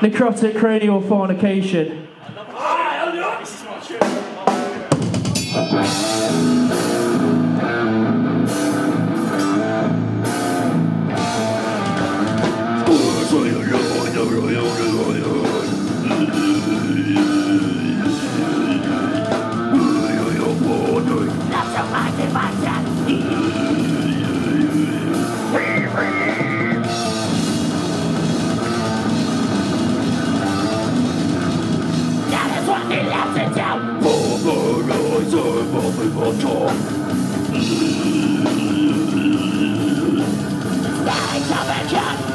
necrotic cranial fornication.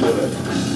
good.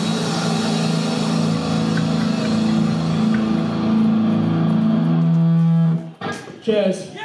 Cheers.